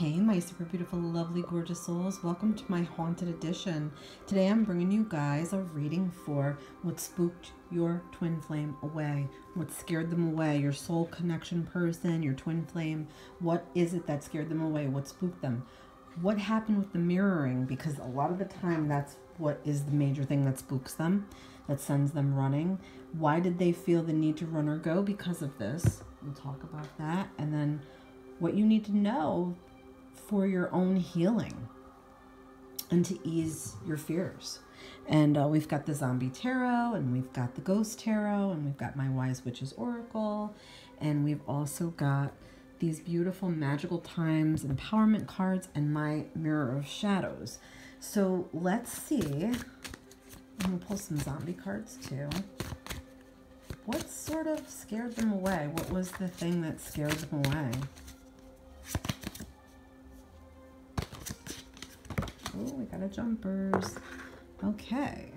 Hey, my super beautiful, lovely, gorgeous souls. Welcome to my haunted edition. Today I'm bringing you guys a reading for what spooked your twin flame away, what scared them away, your soul connection person, your twin flame. What is it that scared them away? What spooked them? What happened with the mirroring? Because a lot of the time that's what is the major thing that spooks them, that sends them running. Why did they feel the need to run or go because of this? We'll talk about that. And then what you need to know for your own healing and to ease your fears. And uh, we've got the Zombie Tarot, and we've got the Ghost Tarot, and we've got my Wise Witch's Oracle, and we've also got these beautiful magical times empowerment cards and my Mirror of Shadows. So let's see. I'm gonna pull some zombie cards too. What sort of scared them away? What was the thing that scared them away? Oh, we got a jumpers. Okay.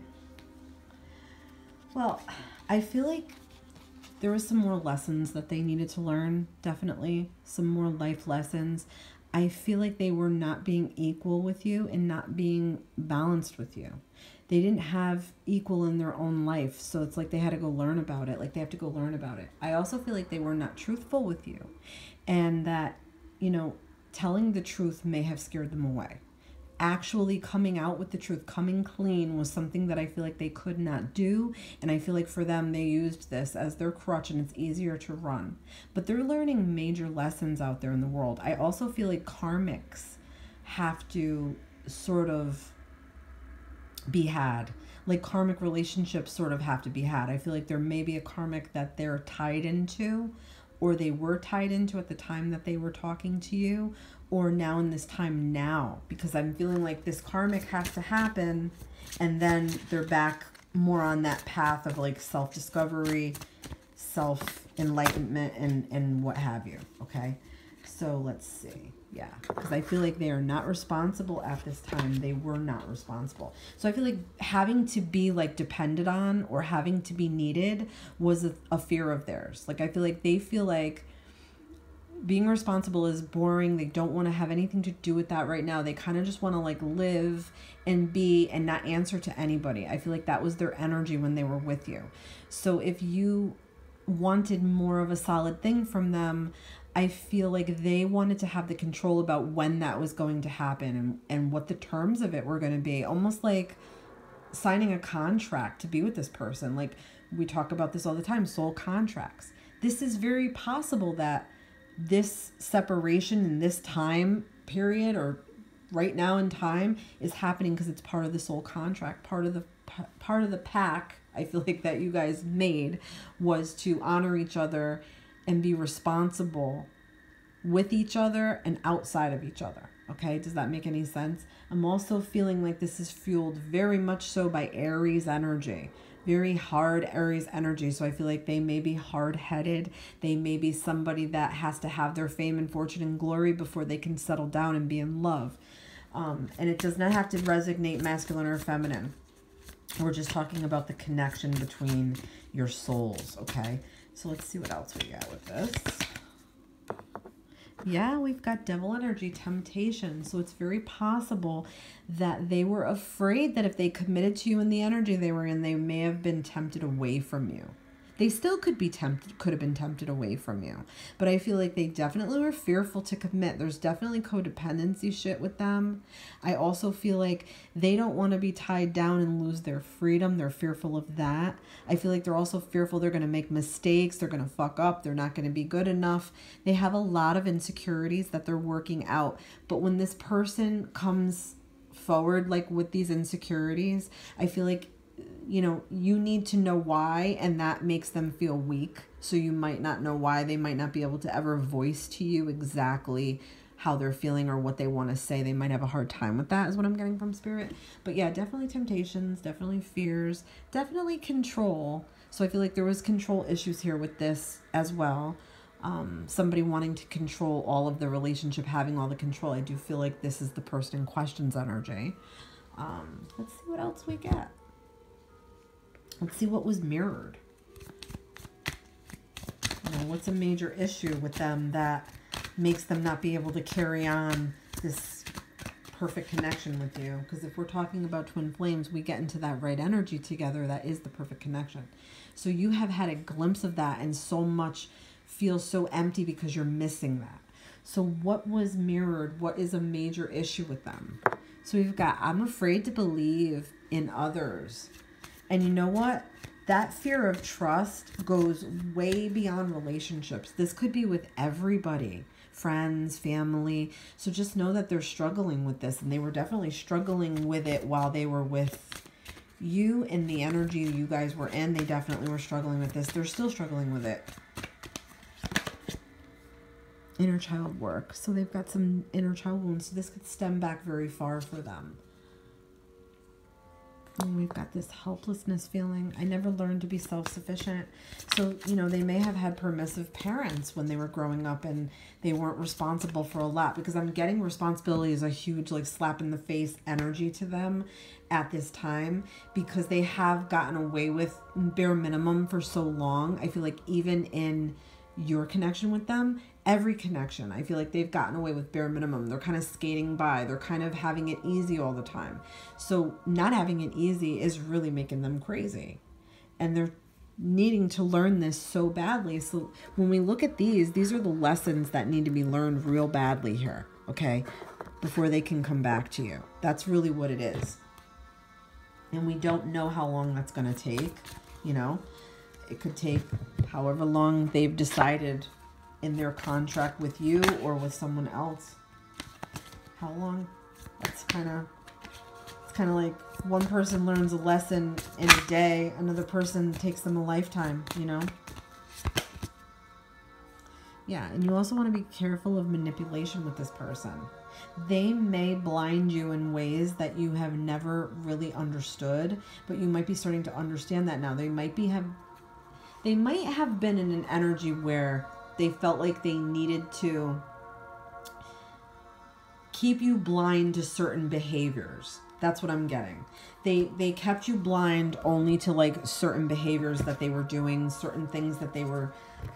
Well, I feel like there was some more lessons that they needed to learn, definitely. Some more life lessons. I feel like they were not being equal with you and not being balanced with you. They didn't have equal in their own life, so it's like they had to go learn about it. Like they have to go learn about it. I also feel like they were not truthful with you and that, you know, telling the truth may have scared them away actually coming out with the truth, coming clean was something that I feel like they could not do. And I feel like for them, they used this as their crutch and it's easier to run. But they're learning major lessons out there in the world. I also feel like karmics have to sort of be had. Like karmic relationships sort of have to be had. I feel like there may be a karmic that they're tied into or they were tied into at the time that they were talking to you or now in this time now because I'm feeling like this karmic has to happen and then they're back more on that path of like self-discovery, self-enlightenment and and what have you, okay? So let's see. Yeah, because I feel like they are not responsible at this time. They were not responsible. So I feel like having to be like depended on or having to be needed was a, a fear of theirs. Like I feel like they feel like being responsible is boring. They don't want to have anything to do with that right now. They kind of just want to like live and be and not answer to anybody. I feel like that was their energy when they were with you. So if you wanted more of a solid thing from them, I feel like they wanted to have the control about when that was going to happen and, and what the terms of it were going to be. Almost like signing a contract to be with this person. Like we talk about this all the time soul contracts. This is very possible that this separation in this time period or right now in time is happening because it's part of the soul contract. Part of the part of the pack i feel like that you guys made was to honor each other and be responsible with each other and outside of each other. Okay? Does that make any sense? I'm also feeling like this is fueled very much so by aries energy very hard Aries energy. So I feel like they may be hard headed. They may be somebody that has to have their fame and fortune and glory before they can settle down and be in love. Um, and it does not have to resonate masculine or feminine. We're just talking about the connection between your souls, okay? So let's see what else we got with this. Yeah, we've got devil energy, temptation. So it's very possible that they were afraid that if they committed to you in the energy they were in, they may have been tempted away from you they still could be tempted could have been tempted away from you. But i feel like they definitely were fearful to commit. There's definitely codependency shit with them. I also feel like they don't want to be tied down and lose their freedom. They're fearful of that. I feel like they're also fearful they're going to make mistakes. They're going to fuck up. They're not going to be good enough. They have a lot of insecurities that they're working out. But when this person comes forward like with these insecurities i feel like you know, you need to know why, and that makes them feel weak. So you might not know why. They might not be able to ever voice to you exactly how they're feeling or what they want to say. They might have a hard time with that, is what I'm getting from spirit. But yeah, definitely temptations, definitely fears, definitely control. So I feel like there was control issues here with this as well. Um, somebody wanting to control all of the relationship, having all the control. I do feel like this is the person in question's energy. Um, let's see what else we get. Let's see what was mirrored. Know, what's a major issue with them that makes them not be able to carry on this perfect connection with you. Because if we're talking about twin flames, we get into that right energy together. That is the perfect connection. So you have had a glimpse of that, and so much feels so empty because you're missing that. So, what was mirrored? What is a major issue with them? So, we've got I'm afraid to believe in others. And you know what? That fear of trust goes way beyond relationships. This could be with everybody friends, family. So just know that they're struggling with this, and they were definitely struggling with it while they were with you and the energy you guys were in. They definitely were struggling with this. They're still struggling with it. Inner child work. So they've got some inner child wounds. So this could stem back very far for them. And we've got this helplessness feeling. I never learned to be self sufficient. So, you know, they may have had permissive parents when they were growing up and they weren't responsible for a lot because I'm getting responsibility is a huge, like, slap in the face energy to them at this time because they have gotten away with bare minimum for so long. I feel like even in your connection with them, every connection. I feel like they've gotten away with bare minimum. They're kind of skating by. They're kind of having it easy all the time. So not having it easy is really making them crazy. And they're needing to learn this so badly. So when we look at these, these are the lessons that need to be learned real badly here, okay? Before they can come back to you. That's really what it is. And we don't know how long that's going to take, you know? It could take however long they've decided in their contract with you or with someone else. How long? That's kind of it's kind of like one person learns a lesson in a day, another person takes them a lifetime, you know? Yeah, and you also want to be careful of manipulation with this person. They may blind you in ways that you have never really understood, but you might be starting to understand that now. They might be have they might have been in an energy where they felt like they needed to keep you blind to certain behaviors. That's what I'm getting. They they kept you blind only to like certain behaviors that they were doing, certain things that they were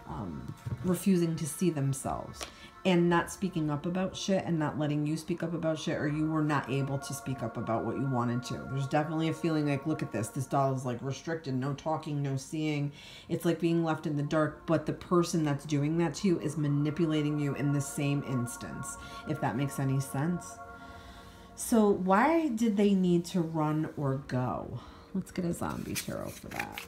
um, refusing to see themselves and not speaking up about shit and not letting you speak up about shit or you were not able to speak up about what you wanted to. There's definitely a feeling like, look at this. This doll is like restricted, no talking, no seeing. It's like being left in the dark, but the person that's doing that to you is manipulating you in the same instance, if that makes any sense. So, why did they need to run or go? Let's get a zombie tarot for that.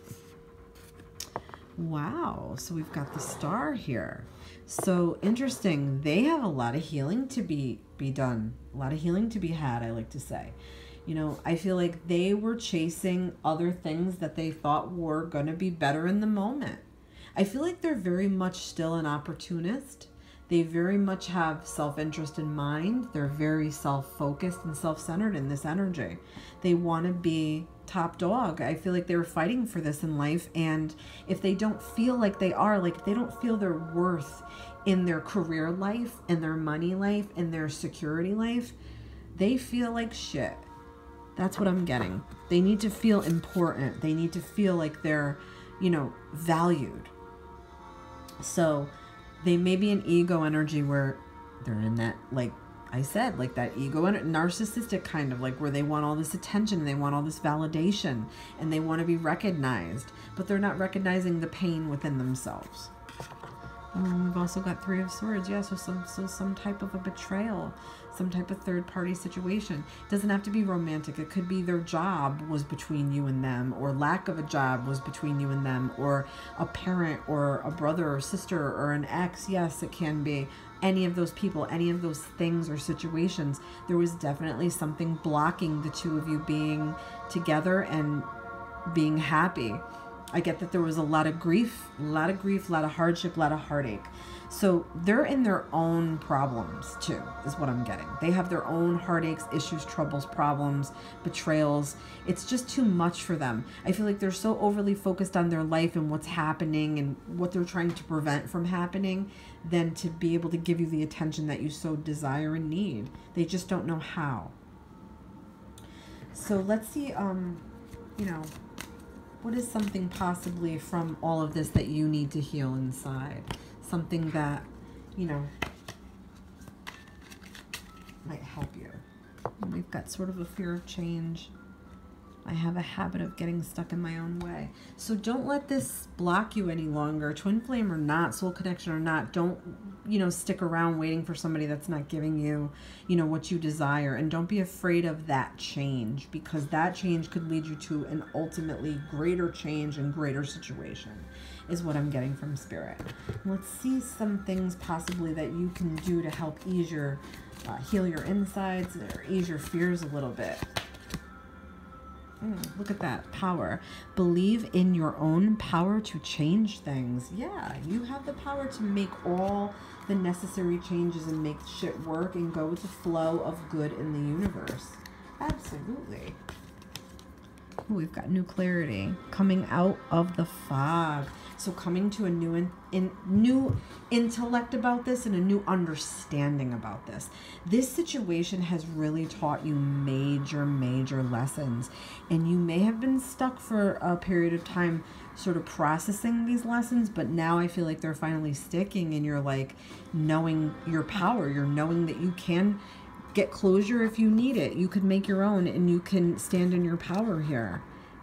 Wow, so we've got the star here. So interesting. They have a lot of healing to be be done. A lot of healing to be had, I like to say. You know, I feel like they were chasing other things that they thought were going to be better in the moment. I feel like they're very much still an opportunist. They very much have self interest in mind. They're very self focused and self centered in this energy. They want to be top dog. I feel like they're fighting for this in life. And if they don't feel like they are, like they don't feel their worth in their career life, in their money life, in their security life, they feel like shit. That's what I'm getting. They need to feel important. They need to feel like they're, you know, valued. So they may be an ego energy where they're in that like I said, like that ego and narcissistic kind of like where they want all this attention, and they want all this validation, and they want to be recognized, but they're not recognizing the pain within themselves. Um, we've also got Three of Swords, yeah, so some so some type of a betrayal, some type of third party situation. It doesn't have to be romantic. It could be their job was between you and them, or lack of a job was between you and them, or a parent or a brother or sister or an ex. Yes, it can be any of those people, any of those things or situations, there was definitely something blocking the two of you being together and being happy. I get that there was a lot of grief, a lot of grief, a lot of hardship, a lot of heartache. So they're in their own problems too, is what I'm getting. They have their own heartaches, issues, troubles, problems, betrayals. It's just too much for them. I feel like they're so overly focused on their life and what's happening and what they're trying to prevent from happening than to be able to give you the attention that you so desire and need. They just don't know how. So let's see, um, you know, what is something possibly from all of this that you need to heal inside? Something that, you know, might help you. We've got sort of a fear of change I have a habit of getting stuck in my own way. So don't let this block you any longer. Twin flame or not, soul connection or not, don't, you know, stick around waiting for somebody that's not giving you, you know, what you desire. And don't be afraid of that change because that change could lead you to an ultimately greater change and greater situation is what I'm getting from spirit. Let's see some things possibly that you can do to help ease your, uh, heal your insides or ease your fears a little bit. Mm, look at that power. Believe in your own power to change things. Yeah, you have the power to make all the necessary changes and make shit work and go with the flow of good in the universe. Absolutely. Ooh, we've got new clarity coming out of the fog. So coming to a new in, in, new intellect about this and a new understanding about this. This situation has really taught you major major lessons and you may have been stuck for a period of time sort of processing these lessons, but now I feel like they're finally sticking and you're like knowing your power. You're knowing that you can get closure if you need it. You could make your own and you can stand in your power here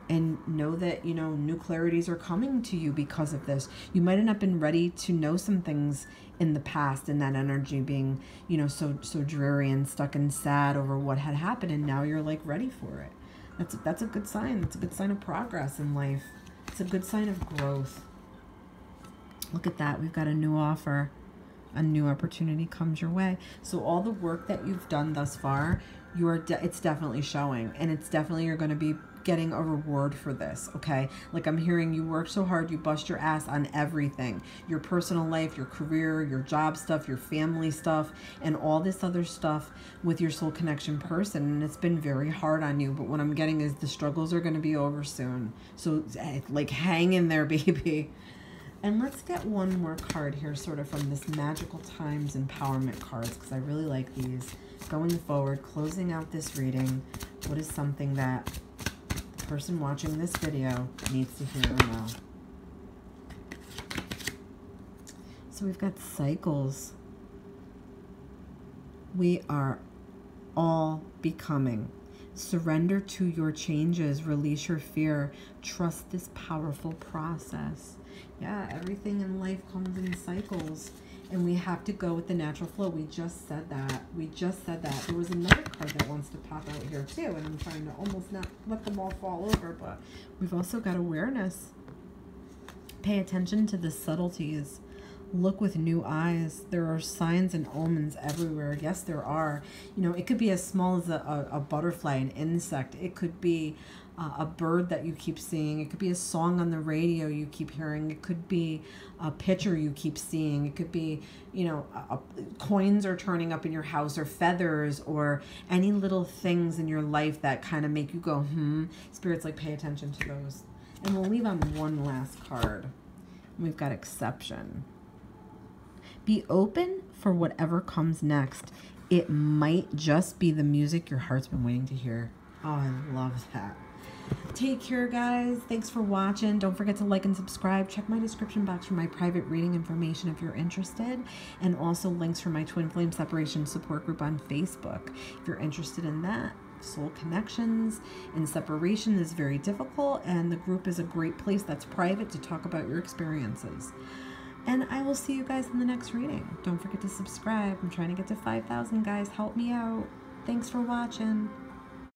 and know that you know new clarities are coming to you because of this. You might have not been ready to know some things in the past and that energy being you know so so dreary and stuck and sad over what had happened and now you're like ready for it. That's a, that's a good sign. That's a good sign of progress in life. It's a good sign of growth. Look at that. We've got a new offer a new opportunity comes your way so all the work that you've done thus far you're de- it's definitely showing and it's definitely you're going to be getting a reward for this, okay? Like I'm hearing you work so hard, you bust your ass on everything your personal life, your career, your job stuff, your family stuff, and all this other stuff with your soul connection person. And it's been very hard on you. But what I'm getting is the struggles are going to be over soon. So, eh, like, hang in there, baby. And let's get one more card here, sort of from this Magical Times Empowerment cards, because I really like these. Going forward, closing out this reading, what is something that the person watching this video needs to hear or know. So we've got cycles. We are all becoming. Surrender to your changes. Release your fear. Trust this powerful process. Yeah, everything in life comes in cycles and we have to go with the natural flow. We just said that. We just said that. There was another card that wants to pop out here too, and I'm trying to almost not let them all fall over, but we've also got awareness. Pay attention to the subtleties. Look with new eyes. There are signs and omens everywhere. Yes, there are. You know, it could be as small as a, a, a butterfly, an insect. It could be uh, a bird that you keep seeing. It could be a song on the radio you keep hearing. It could be a picture you keep seeing. It could be, you know, a, a, coins are turning up in your house or feathers or any little things in your life that kind of make you go, hmm. Spirits like pay attention to those. And we'll leave on one last card. We've got exception. Be open for whatever comes next. It might just be the music your heart's been waiting to hear. Oh, I love that. Take care, guys. Thanks for watching. Don't forget to like and subscribe. Check my description box for my private reading information if you're interested, and also links for my Twin Flame Separation Support Group on Facebook if you're interested in that. Soul connections and separation is very difficult, and the group is a great place that's private to talk about your experiences. And I will see you guys in the next reading. Don't forget to subscribe. I'm trying to get to 5,000 guys. Help me out. Thanks for watching.